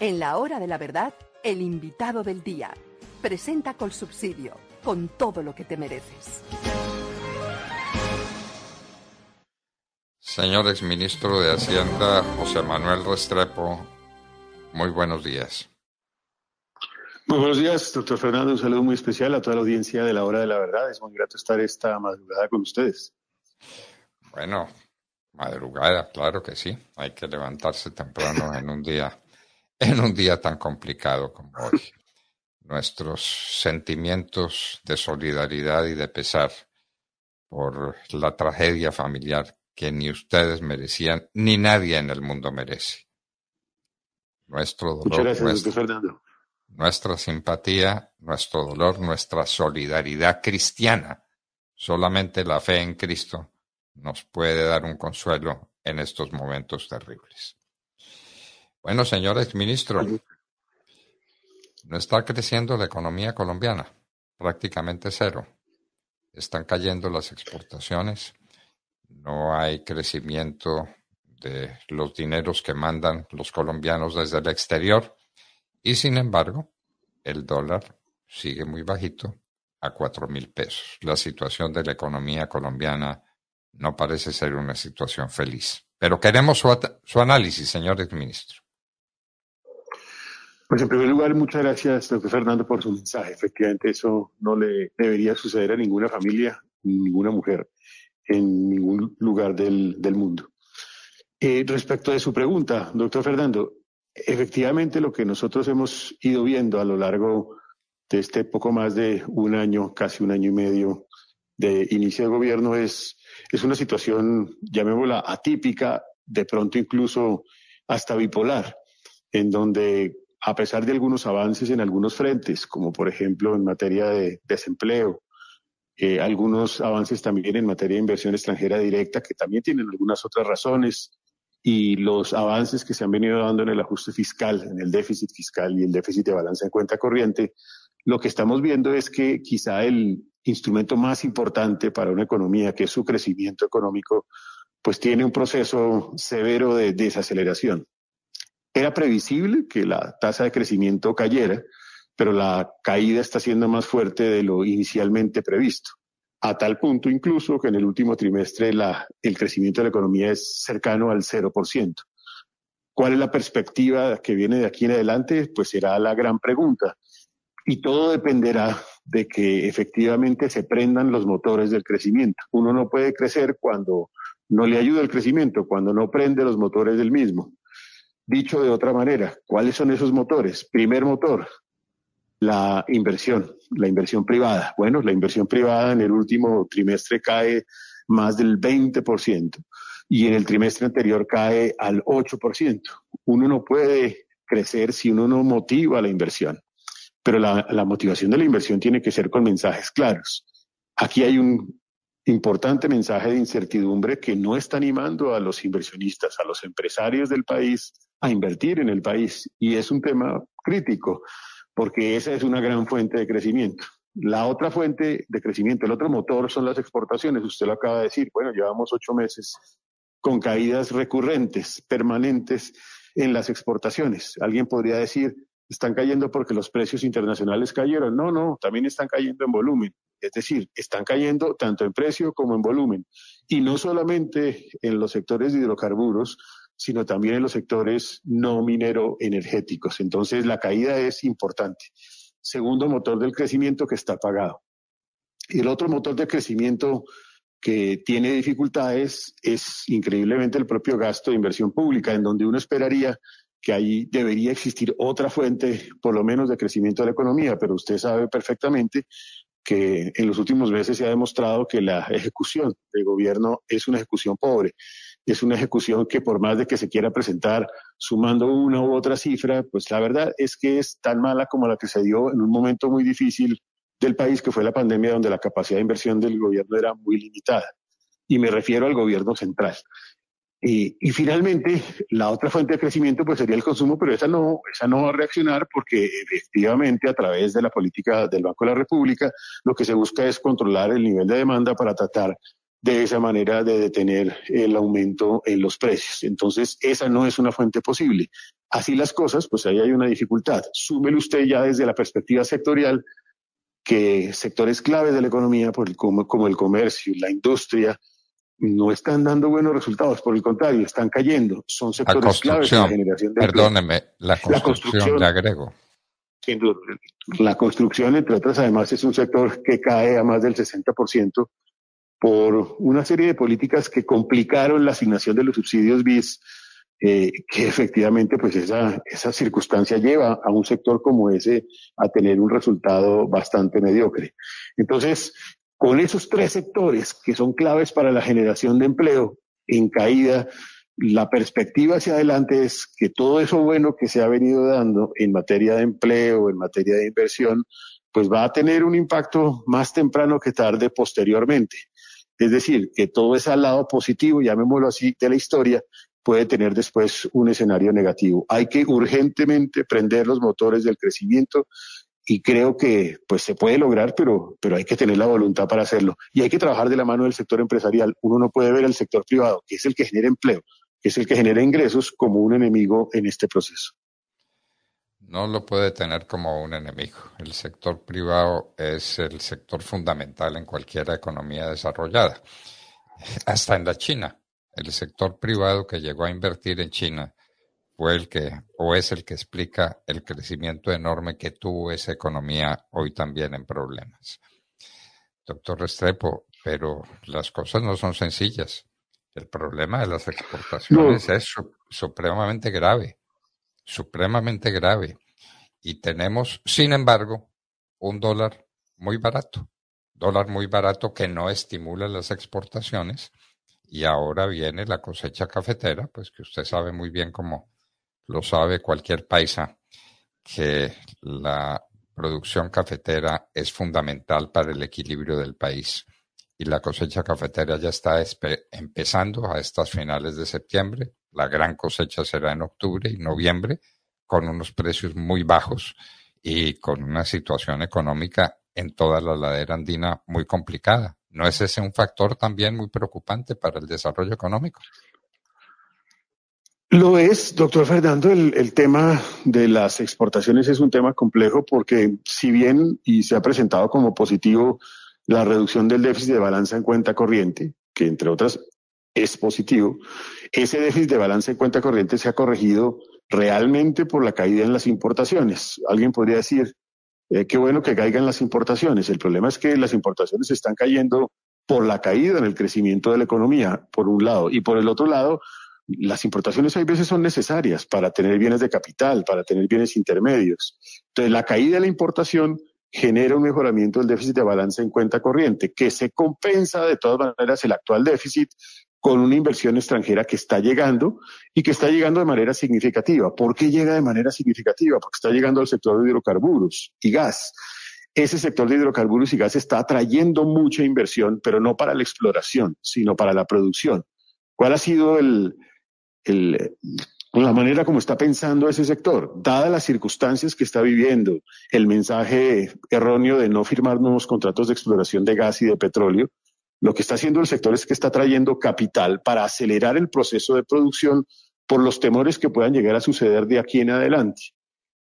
En la hora de la verdad, el invitado del día. Presenta con subsidio, con todo lo que te mereces. Señor exministro de Hacienda, José Manuel Restrepo, muy buenos días. Muy buenos días, doctor Fernando. Un saludo muy especial a toda la audiencia de la hora de la verdad. Es muy grato estar esta madrugada con ustedes. Bueno, madrugada, claro que sí. Hay que levantarse temprano en un día, en un día tan complicado como hoy. Nuestros sentimientos de solidaridad y de pesar por la tragedia familiar que ni ustedes merecían, ni nadie en el mundo merece. Nuestro dolor. Gracias, nuestra simpatía, nuestro dolor, nuestra solidaridad cristiana. Solamente la fe en Cristo nos puede dar un consuelo en estos momentos terribles. Bueno, señores ministros, no está creciendo la economía colombiana, prácticamente cero. Están cayendo las exportaciones, no hay crecimiento de los dineros que mandan los colombianos desde el exterior y sin embargo, el dólar sigue muy bajito a cuatro mil pesos. La situación de la economía colombiana no parece ser una situación feliz. Pero queremos su, su análisis, señor ministro. Pues en primer lugar, muchas gracias, doctor Fernando, por su mensaje. Efectivamente, eso no le debería suceder a ninguna familia, ninguna mujer, en ningún lugar del, mundo. Eh, respecto de su pregunta, doctor Fernando, Efectivamente, lo que nosotros hemos ido viendo a lo largo de este poco más de un año, casi un año y medio de inicio de gobierno es, es una situación, llamémosla atípica, de pronto incluso hasta bipolar, en donde a pesar de algunos avances en algunos frentes, como por ejemplo en materia de desempleo, eh, algunos avances también en materia de inversión extranjera directa, que también tienen algunas otras razones, y los avances que se han venido dando en el ajuste fiscal, en el déficit fiscal y el déficit de balanza en cuenta corriente, lo que estamos viendo es que quizá el instrumento más importante para una economía, que es su crecimiento económico, pues tiene un proceso severo de desaceleración. Era previsible que la tasa de crecimiento cayera, pero la caída está siendo más fuerte de lo inicialmente previsto a tal punto incluso que en el último trimestre el crecimiento de la economía es cercano al 0%. ¿Cuál es la perspectiva que viene de aquí en adelante? Pues será la gran pregunta. Y todo dependerá de que efectivamente se prendan los motores del crecimiento. Uno no puede crecer cuando no le ayuda el crecimiento, cuando no prende los motores del mismo. Dicho de otra manera, ¿cuáles son esos motores? Primer motor, la inversión, la inversión privada. Bueno, la inversión privada en el último trimestre cae más del 20% y en el trimestre anterior cae al 8%. Uno no puede crecer si uno no motiva la inversión, pero la, la motivación de la inversión tiene que ser con mensajes claros. Aquí hay un importante mensaje de incertidumbre que no está animando a los inversionistas, a los empresarios del país a invertir en el país y es un tema crítico porque esa es una gran fuente de crecimiento. La otra fuente de crecimiento, el otro motor son las exportaciones. Usted lo acaba de decir, bueno, llevamos ocho meses con caídas recurrentes, permanentes en las exportaciones. Alguien podría decir, están cayendo porque los precios internacionales cayeron. No, no, también están cayendo en volumen. Es decir, están cayendo tanto en precio como en volumen. Y no solamente en los sectores de hidrocarburos, sino también en los sectores no minero energéticos. Entonces, la caída es importante. Segundo motor del crecimiento que está apagado. El otro motor de crecimiento que tiene dificultades es increíblemente el propio gasto de inversión pública, en donde uno esperaría que ahí debería existir otra fuente, por lo menos, de crecimiento de la economía, pero usted sabe perfectamente que en los últimos meses se ha demostrado que la ejecución del gobierno es una ejecución pobre es una ejecución que por más de que se quiera presentar sumando una u otra cifra, pues la verdad es que es tan mala como la que se dio en un momento muy difícil del país, que fue la pandemia, donde la capacidad de inversión del gobierno era muy limitada. Y me refiero al gobierno central. Y, finalmente, la otra fuente de crecimiento pues sería el consumo, pero esa no, esa no va a reaccionar porque efectivamente a través de la política del Banco de la República lo que se busca es controlar el nivel de demanda para tratar de esa manera de detener el aumento en los precios. Entonces, esa no es una fuente posible. así las cosas, pues ahí hay una dificultad. Súmele usted ya desde la perspectiva sectorial que sectores claves de la economía, como, como el comercio, la industria, no están dando buenos resultados, por el contrario, están cayendo. Son sectores claves en la generación de Perdóneme, la construcción, la construcción le agrego. La construcción, entre otras, además es un sector que cae a más del 60% por una serie de políticas que complicaron la asignación de los subsidios BIS, eh, que efectivamente pues esa, esa circunstancia lleva a un sector como ese a tener un resultado bastante mediocre. Entonces, con esos tres sectores que son claves para la generación de empleo en caída, la perspectiva hacia adelante es que todo eso bueno que se ha venido dando en materia de empleo, en materia de inversión, pues va a tener un impacto más temprano que tarde posteriormente. Es decir, que todo ese lado positivo, llamémoslo así, de la historia, puede tener después un escenario negativo. Hay que urgentemente prender los motores del crecimiento y creo que pues se puede lograr, pero, pero hay que tener la voluntad para hacerlo. Y hay que trabajar de la mano del sector empresarial. Uno no puede ver al sector privado, que es el que genera empleo, que es el que genera ingresos, como un enemigo en este proceso. No lo puede tener como un enemigo. El sector privado es el sector fundamental en cualquier economía desarrollada. Hasta en la China, el sector privado que llegó a invertir en China fue el que, o es el que explica el crecimiento enorme que tuvo esa economía hoy también en problemas. Doctor Restrepo, pero las cosas no son sencillas. El problema de las exportaciones es supremamente grave supremamente grave. Y tenemos, sin embargo, un dólar muy barato, dólar muy barato que no estimula las exportaciones. Y ahora viene la cosecha cafetera, pues que usted sabe muy bien como lo sabe cualquier paisa, que la producción cafetera es fundamental para el equilibrio del país. Y la cosecha cafetera ya está empezando a estas finales de septiembre. La gran cosecha será en octubre y noviembre, con unos precios muy bajos y con una situación económica en toda la ladera andina muy complicada. ¿No es ese un factor también muy preocupante para el desarrollo económico? Lo es, doctor Fernando, el, tema de las exportaciones es un tema complejo porque si bien y se ha presentado como positivo la reducción del déficit de balanza en cuenta corriente, que entre otras es positivo, ese déficit de balanza en cuenta corriente se ha corregido realmente por la caída en las importaciones. Alguien podría decir, eh, qué bueno que caigan las importaciones. El problema es que las importaciones están cayendo por la caída en el crecimiento de la economía, por un lado, y por el otro lado, las importaciones hay veces son necesarias para tener bienes de capital, para tener bienes intermedios. Entonces, la caída de la importación genera un mejoramiento del déficit de balanza en cuenta corriente, que se compensa de todas maneras el actual déficit con una inversión extranjera que está llegando y que está llegando de manera significativa. ¿Por qué llega de manera significativa? Porque está llegando al sector de hidrocarburos y gas. Ese sector de hidrocarburos y gas está atrayendo mucha inversión, pero no para la exploración, sino para la producción. ¿Cuál ha sido el, el, la manera como está pensando ese sector, dadas las circunstancias que está viviendo, el mensaje erróneo de no firmar nuevos contratos de exploración de gas y de petróleo, lo que está haciendo el sector es que está trayendo capital para acelerar el proceso de producción por los temores que puedan llegar a suceder de aquí en adelante.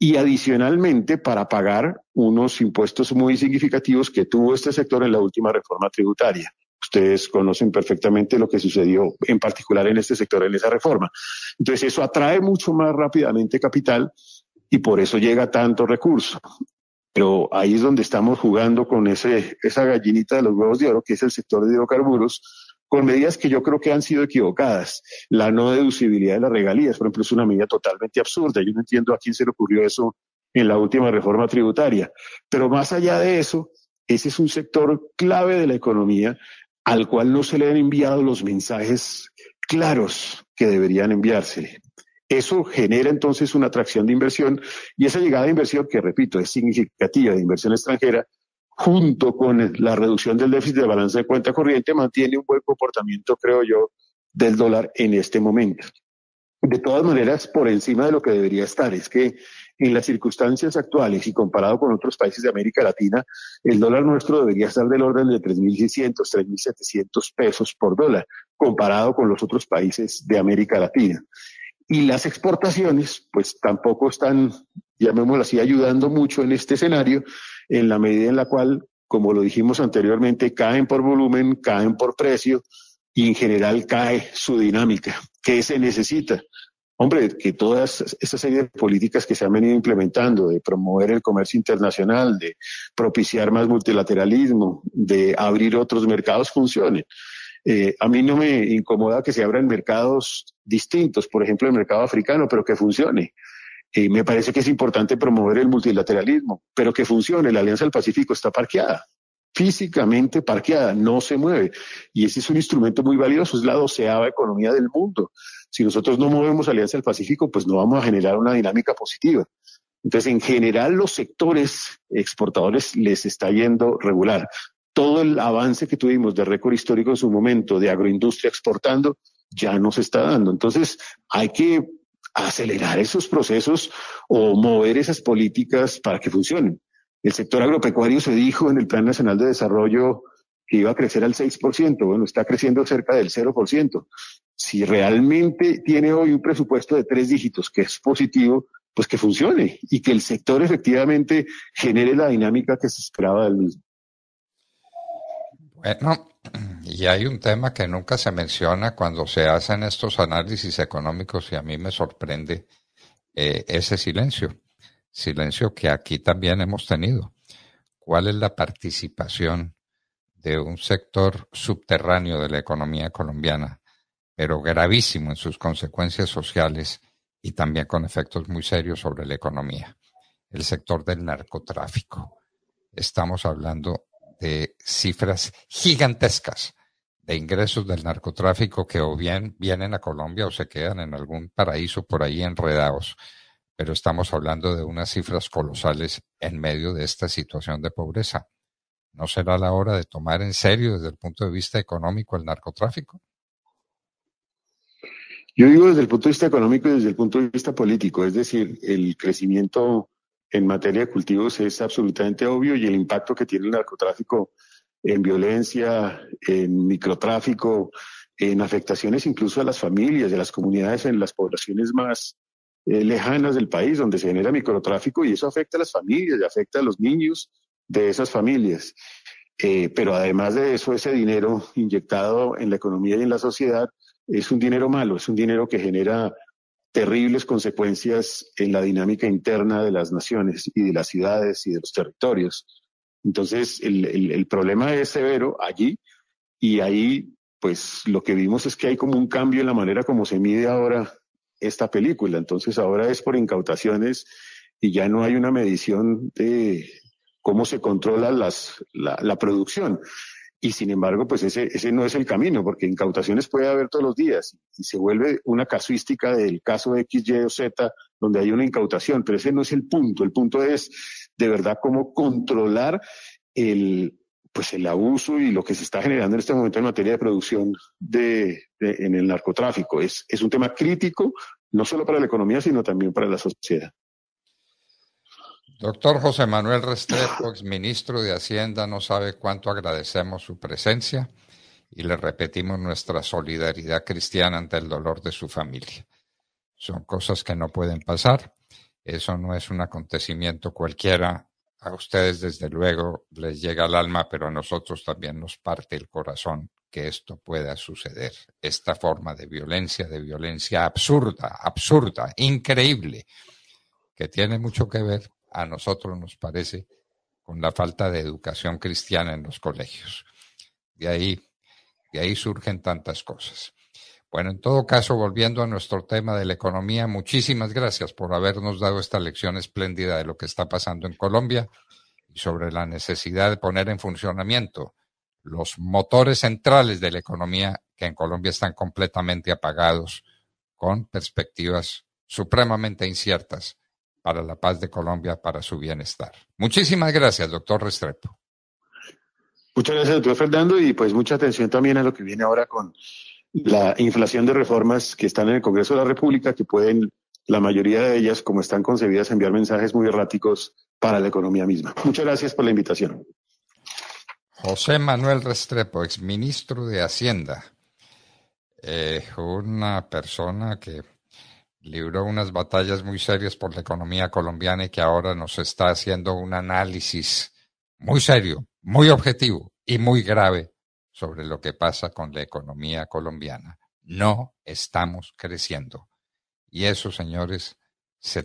Y adicionalmente para pagar unos impuestos muy significativos que tuvo este sector en la última reforma tributaria. Ustedes conocen perfectamente lo que sucedió en particular en este sector en esa reforma. Entonces eso atrae mucho más rápidamente capital y por eso llega tanto recurso. Pero ahí es donde estamos jugando con ese, esa gallinita de los huevos de oro, que es el sector de hidrocarburos, con medidas que yo creo que han sido equivocadas. La no deducibilidad de las regalías, por ejemplo, es una medida totalmente absurda. Yo no entiendo a quién se le ocurrió eso en la última reforma tributaria. Pero más allá de eso, ese es un sector clave de la economía al cual no se le han enviado los mensajes claros que deberían enviársele. Eso genera entonces una atracción de inversión y esa llegada de inversión, que repito, es significativa de inversión extranjera, junto con la reducción del déficit de balanza de cuenta corriente, mantiene un buen comportamiento, creo yo, del dólar en este momento. De todas maneras, por encima de lo que debería estar, es que en las circunstancias actuales y comparado con otros países de América Latina, el dólar nuestro debería estar del orden de 3.600, 3.700 pesos por dólar, comparado con los otros países de América Latina. Y las exportaciones, pues tampoco están, llamémoslo así, ayudando mucho en este escenario, en la medida en la cual, como lo dijimos anteriormente, caen por volumen, caen por precio y en general cae su dinámica. ¿Qué se necesita? Hombre, que todas esa serie de políticas que se han venido implementando, de promover el comercio internacional, de propiciar más multilateralismo, de abrir otros mercados, funcionen. Eh, a mí no me incomoda que se abran mercados distintos, por ejemplo el mercado africano, pero que funcione. Eh, me parece que es importante promover el multilateralismo, pero que funcione. La Alianza del Pacífico está parqueada, físicamente parqueada, no se mueve. Y ese es un instrumento muy valioso, es la doceava economía del mundo. Si nosotros no movemos Alianza del Pacífico, pues no vamos a generar una dinámica positiva. Entonces, en general, los sectores exportadores les está yendo regular. Todo el avance que tuvimos de récord histórico en su momento de agroindustria exportando ya no se está dando. Entonces, hay que acelerar esos procesos o mover esas políticas para que funcionen. El sector agropecuario se dijo en el Plan Nacional de Desarrollo que iba a crecer al 6%, bueno, está creciendo cerca del 0%. Si realmente tiene hoy un presupuesto de tres dígitos que es positivo, pues que funcione y que el sector efectivamente genere la dinámica que se esperaba del mismo. Bueno, y hay un tema que nunca se menciona cuando se hacen estos análisis económicos y a mí me sorprende eh, ese silencio, silencio que aquí también hemos tenido. ¿Cuál es la participación de un sector subterráneo de la economía colombiana, pero gravísimo en sus consecuencias sociales y también con efectos muy serios sobre la economía, el sector del narcotráfico. Estamos hablando de cifras gigantescas de ingresos del narcotráfico que o bien vienen a Colombia o se quedan en algún paraíso por ahí enredados. Pero estamos hablando de unas cifras colosales en medio de esta situación de pobreza. ¿No será la hora de tomar en serio desde el punto de vista económico el narcotráfico? Yo digo desde el punto de vista económico y desde el punto de vista político, es decir, el crecimiento en materia de cultivos es absolutamente obvio y el impacto que tiene el narcotráfico en violencia, en microtráfico, en afectaciones incluso a las familias, de las comunidades en las poblaciones más eh, lejanas del país donde se genera microtráfico y eso afecta a las familias afecta a los niños de esas familias. Eh, pero además de eso, ese dinero inyectado en la economía y en la sociedad es un dinero malo, es un dinero que genera terribles consecuencias en la dinámica interna de las naciones y de las ciudades y de los territorios. Entonces, el, el, el problema es severo allí y ahí, pues lo que vimos es que hay como un cambio en la manera como se mide ahora esta película. Entonces, ahora es por incautaciones y ya no hay una medición de, cómo se controla la, producción. Y sin embargo, pues ese, no es el camino, porque incautaciones puede haber todos los días y se vuelve una casuística del caso X, Y o Z, donde hay una incautación, pero ese no es el punto. El punto es de verdad cómo controlar el, pues el abuso y lo que se está generando en este momento en materia de producción de, en el narcotráfico. Es, es un tema crítico, no solo para la economía, sino también para la sociedad. Doctor José Manuel Restrepo, ministro de Hacienda, no sabe cuánto agradecemos su presencia y le repetimos nuestra solidaridad cristiana ante el dolor de su familia. Son cosas que no pueden pasar. Eso no es un acontecimiento cualquiera. A ustedes, desde luego, les llega al alma, pero a nosotros también nos parte el corazón que esto pueda suceder. Esta forma de violencia, de violencia absurda, absurda, increíble, que tiene mucho que ver a nosotros nos parece con la falta de educación cristiana en los colegios. De ahí, de ahí surgen tantas cosas. Bueno, en todo caso, volviendo a nuestro tema de la economía, muchísimas gracias por habernos dado esta lección espléndida de lo que está pasando en Colombia y sobre la necesidad de poner en funcionamiento los motores centrales de la economía que en Colombia están completamente apagados con perspectivas supremamente inciertas para la paz de Colombia, para su bienestar. Muchísimas gracias, doctor Restrepo. Muchas gracias, doctor Fernando, y pues mucha atención también a lo que viene ahora con la inflación de reformas que están en el Congreso de la República, que pueden, la mayoría de ellas, como están concebidas, enviar mensajes muy erráticos para la economía misma. Muchas gracias por la invitación. José Manuel Restrepo, exministro de Hacienda, eh, una persona que libró unas batallas muy serias por la economía colombiana y que ahora nos está haciendo un análisis muy serio, muy objetivo y muy grave sobre lo que pasa con la economía colombiana. No estamos creciendo. Y eso, señores, se